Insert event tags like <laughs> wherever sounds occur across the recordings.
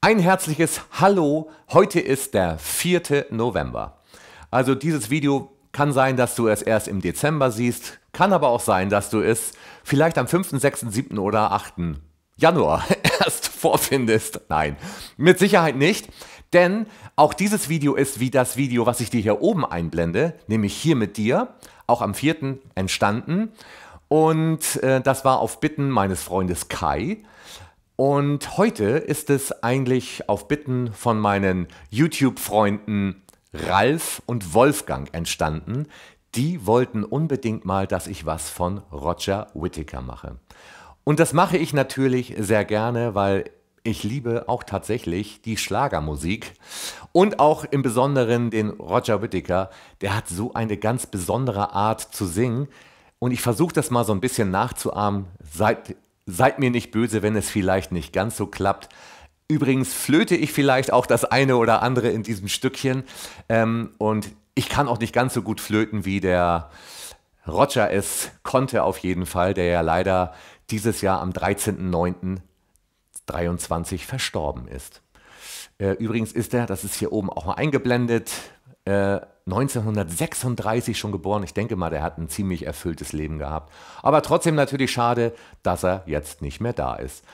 Ein herzliches Hallo. Heute ist der 4. November. Also dieses Video kann sein, dass du es erst im Dezember siehst, kann aber auch sein, dass du es vielleicht am 5., 6., 7. oder 8. Januar <laughs> erst vorfindest. Nein, mit Sicherheit nicht, denn auch dieses Video ist wie das Video, was ich dir hier oben einblende, nämlich hier mit dir, auch am 4. entstanden. Und äh, das war auf Bitten meines Freundes Kai. Und heute ist es eigentlich auf Bitten von meinen YouTube-Freunden Ralf und Wolfgang entstanden. Die wollten unbedingt mal, dass ich was von Roger Whittaker mache. Und das mache ich natürlich sehr gerne, weil ich liebe auch tatsächlich die Schlagermusik und auch im Besonderen den Roger Whittaker. Der hat so eine ganz besondere Art zu singen. Und ich versuche das mal so ein bisschen nachzuahmen. Seid Seid mir nicht böse, wenn es vielleicht nicht ganz so klappt. Übrigens flöte ich vielleicht auch das eine oder andere in diesem Stückchen. Ähm, und ich kann auch nicht ganz so gut flöten, wie der Roger es konnte auf jeden Fall, der ja leider dieses Jahr am 13.09.23 verstorben ist. Äh, übrigens ist er, das ist hier oben auch mal eingeblendet, 1936 äh, schon geboren. Ich denke mal, der hat ein ziemlich erfülltes Leben gehabt. Aber trotzdem natürlich schade, dass er jetzt nicht mehr da ist.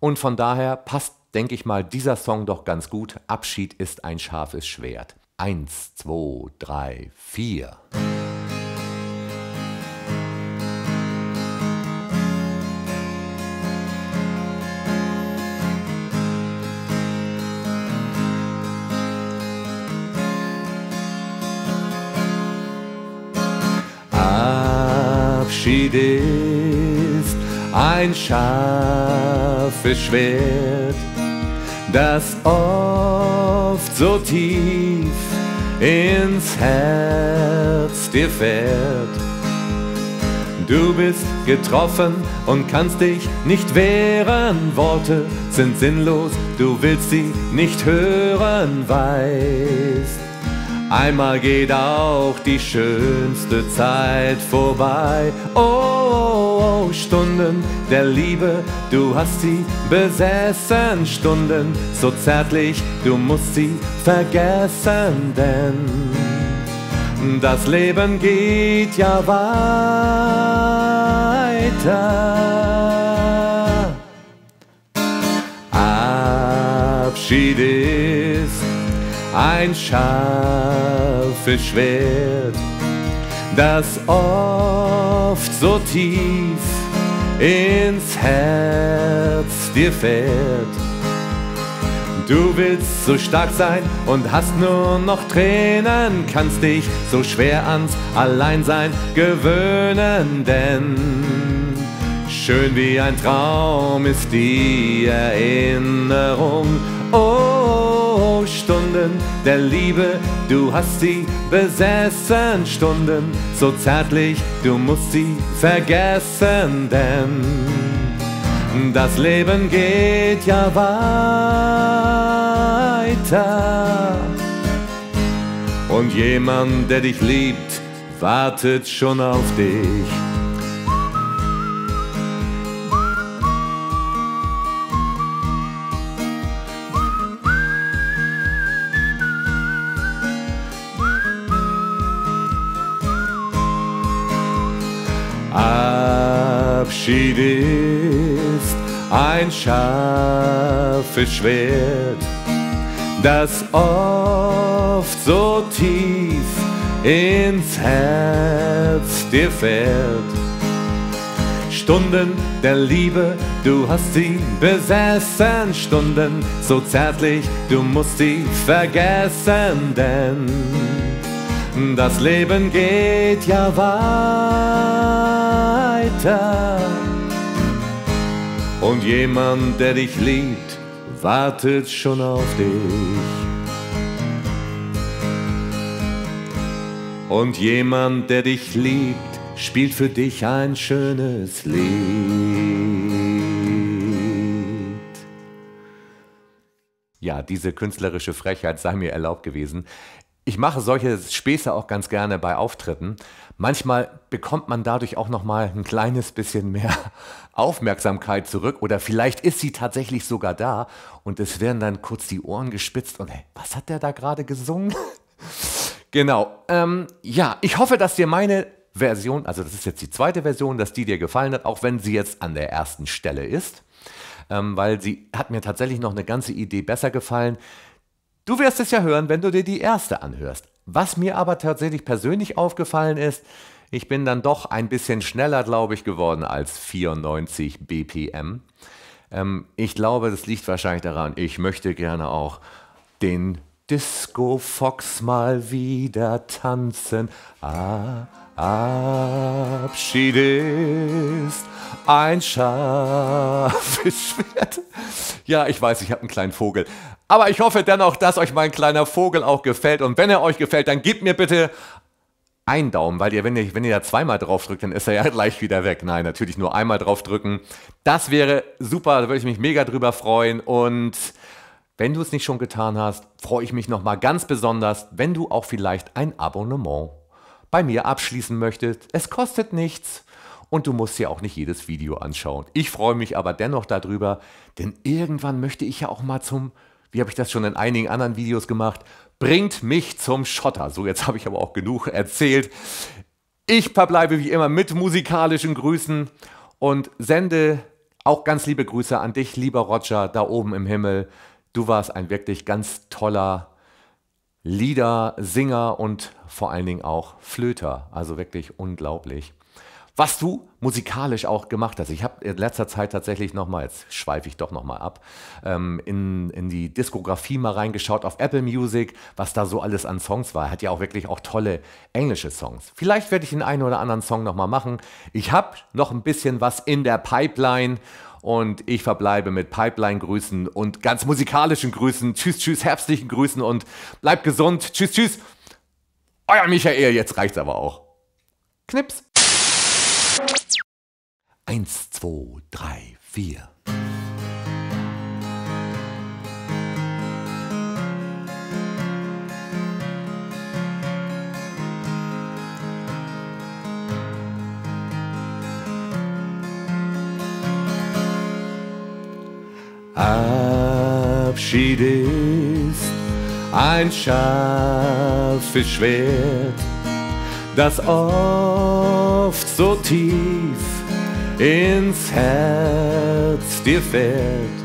Und von daher passt, denke ich mal, dieser Song doch ganz gut. Abschied ist ein scharfes Schwert. Eins, zwei, drei, vier. Abschied ist ein scharfes Schwert, das oft so tief ins Herz dir fährt. Du bist getroffen und kannst dich nicht wehren. Worte sind sinnlos, du willst sie nicht hören, weißt Einmal geht auch die schönste Zeit vorbei. Oh, oh, oh, Stunden der Liebe, du hast sie besessen. Stunden so zärtlich, du musst sie vergessen, denn das Leben geht ja weiter. Abschied ist ein scharfes Schwert, das oft so tief ins Herz dir fährt. Du willst so stark sein und hast nur noch Tränen, kannst dich so schwer ans Alleinsein gewöhnen, denn schön wie ein Traum ist die Erinnerung. Oh, Stunden der Liebe, du hast sie besessen, Stunden so zärtlich, du musst sie vergessen, denn das Leben geht ja weiter. Und jemand, der dich liebt, wartet schon auf dich. Abschied ist ein scharfes Schwert, das oft so tief ins Herz dir fährt. Stunden der Liebe, du hast sie besessen, Stunden so zärtlich, du musst sie vergessen, denn das Leben geht ja weiter. Und jemand, der dich liebt, wartet schon auf dich. Und jemand, der dich liebt, spielt für dich ein schönes Lied. Ja, diese künstlerische Frechheit sei mir erlaubt gewesen. Ich mache solche Späße auch ganz gerne bei Auftritten. Manchmal bekommt man dadurch auch noch mal ein kleines bisschen mehr <laughs> Aufmerksamkeit zurück oder vielleicht ist sie tatsächlich sogar da und es werden dann kurz die Ohren gespitzt und hey, was hat der da gerade gesungen? <laughs> genau. Ähm, ja, ich hoffe, dass dir meine Version, also das ist jetzt die zweite Version, dass die dir gefallen hat, auch wenn sie jetzt an der ersten Stelle ist, ähm, weil sie hat mir tatsächlich noch eine ganze Idee besser gefallen. Du wirst es ja hören, wenn du dir die erste anhörst. Was mir aber tatsächlich persönlich aufgefallen ist, ich bin dann doch ein bisschen schneller, glaube ich, geworden als 94 BPM. Ähm, ich glaube, das liegt wahrscheinlich daran, ich möchte gerne auch den Disco Fox mal wieder tanzen. Ah, Abschied ist ein scharfes Schwert. Ja, ich weiß, ich habe einen kleinen Vogel. Aber ich hoffe dennoch, dass euch mein kleiner Vogel auch gefällt. Und wenn er euch gefällt, dann gebt mir bitte einen Daumen, weil ihr, wenn ihr, wenn ihr da zweimal drauf drückt, dann ist er ja <laughs> gleich wieder weg. Nein, natürlich nur einmal drauf drücken. Das wäre super, da würde ich mich mega drüber freuen. Und wenn du es nicht schon getan hast, freue ich mich nochmal ganz besonders, wenn du auch vielleicht ein Abonnement bei mir abschließen möchtest. Es kostet nichts und du musst dir auch nicht jedes Video anschauen. Ich freue mich aber dennoch darüber, denn irgendwann möchte ich ja auch mal zum wie habe ich das schon in einigen anderen Videos gemacht, bringt mich zum Schotter. So, jetzt habe ich aber auch genug <laughs> erzählt. Ich verbleibe wie immer mit musikalischen Grüßen und sende auch ganz liebe Grüße an dich, lieber Roger, da oben im Himmel. Du warst ein wirklich ganz toller Lieder, Singer und vor allen Dingen auch Flöter. Also wirklich unglaublich was du musikalisch auch gemacht hast. Ich habe in letzter Zeit tatsächlich nochmal, jetzt schweife ich doch nochmal ab, ähm, in, in die Diskografie mal reingeschaut auf Apple Music, was da so alles an Songs war. Hat ja auch wirklich auch tolle englische Songs. Vielleicht werde ich den einen oder anderen Song nochmal machen. Ich habe noch ein bisschen was in der Pipeline und ich verbleibe mit Pipeline-Grüßen und ganz musikalischen Grüßen. Tschüss, tschüss, herbstlichen Grüßen und bleibt gesund. Tschüss, tschüss. Euer Michael, jetzt reicht's aber auch. Knips. Eins, zwei, drei, vier. Abschied ist ein scharfes Schwert, das oft so tief ins Herz dir fährt.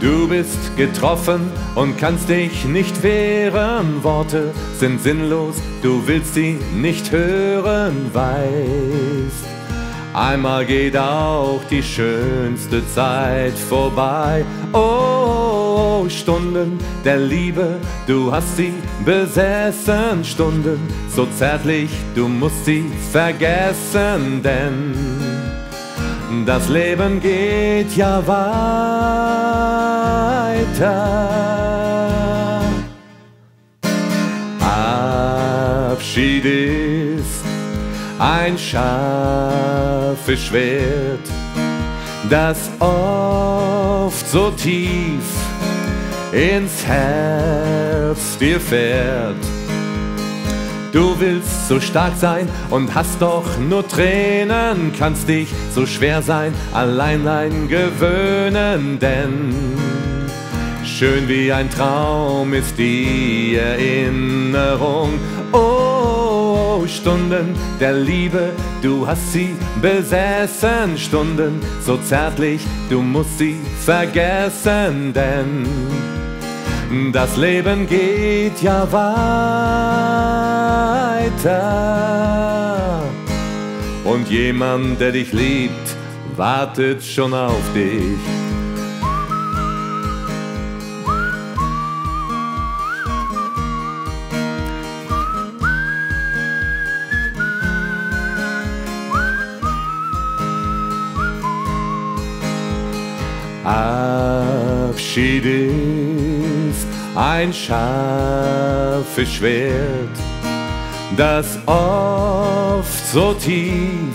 Du bist getroffen und kannst dich nicht wehren. Worte sind sinnlos, du willst sie nicht hören, weißt. Einmal geht auch die schönste Zeit vorbei. Oh, Stunden der Liebe, du hast sie besessen. Stunden so zärtlich, du musst sie vergessen, denn das Leben geht ja weiter. Abschied ist ein scharfes Schwert, das oft so tief ins Herz dir fährt. Du willst so stark sein und hast doch nur Tränen, kannst dich so schwer sein, allein gewöhnen, denn schön wie ein Traum ist die Erinnerung. Oh, Stunden der Liebe, du hast sie besessen, Stunden so zärtlich, du musst sie vergessen, denn das Leben geht ja weiter. Und jemand, der dich liebt, wartet schon auf dich. Abschied ist ein scharfes Schwert, das oft so tief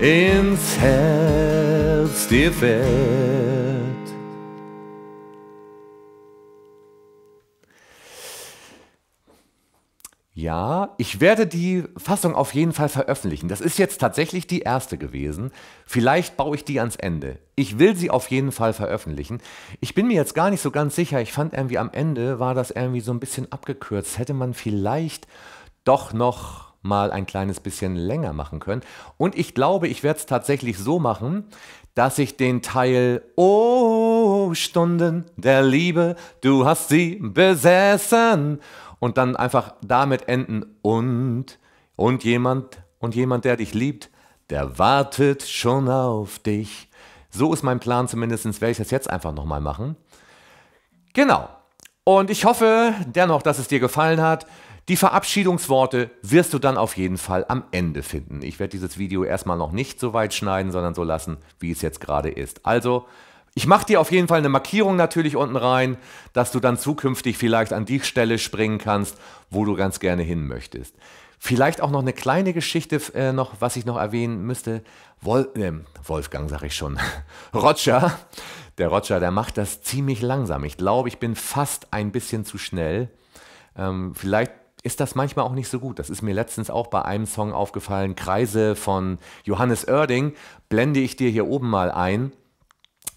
ins Herz dir fährt. Ja, ich werde die Fassung auf jeden Fall veröffentlichen. Das ist jetzt tatsächlich die erste gewesen. Vielleicht baue ich die ans Ende. Ich will sie auf jeden Fall veröffentlichen. Ich bin mir jetzt gar nicht so ganz sicher. Ich fand irgendwie am Ende war das irgendwie so ein bisschen abgekürzt. Hätte man vielleicht doch noch mal ein kleines bisschen länger machen können. Und ich glaube, ich werde es tatsächlich so machen, dass ich den Teil Oh Stunden der Liebe, du hast sie besessen und dann einfach damit enden und und jemand und jemand, der dich liebt, der wartet schon auf dich. So ist mein Plan zumindest, werde ich das jetzt einfach nochmal machen. Genau. Und ich hoffe dennoch, dass es dir gefallen hat. Die Verabschiedungsworte wirst du dann auf jeden Fall am Ende finden. Ich werde dieses Video erstmal noch nicht so weit schneiden, sondern so lassen, wie es jetzt gerade ist. Also, ich mache dir auf jeden Fall eine Markierung natürlich unten rein, dass du dann zukünftig vielleicht an die Stelle springen kannst, wo du ganz gerne hin möchtest. Vielleicht auch noch eine kleine Geschichte, äh, noch, was ich noch erwähnen müsste. Wol äh, Wolfgang, sag ich schon. <laughs> Roger, der Roger, der macht das ziemlich langsam. Ich glaube, ich bin fast ein bisschen zu schnell. Ähm, vielleicht ist das manchmal auch nicht so gut. Das ist mir letztens auch bei einem Song aufgefallen. Kreise von Johannes Oerding blende ich dir hier oben mal ein.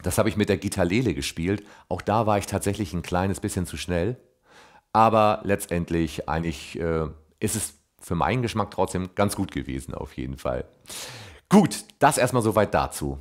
Das habe ich mit der Gitarlele gespielt. Auch da war ich tatsächlich ein kleines bisschen zu schnell. Aber letztendlich eigentlich äh, ist es für meinen Geschmack trotzdem ganz gut gewesen, auf jeden Fall. Gut, das erstmal soweit dazu.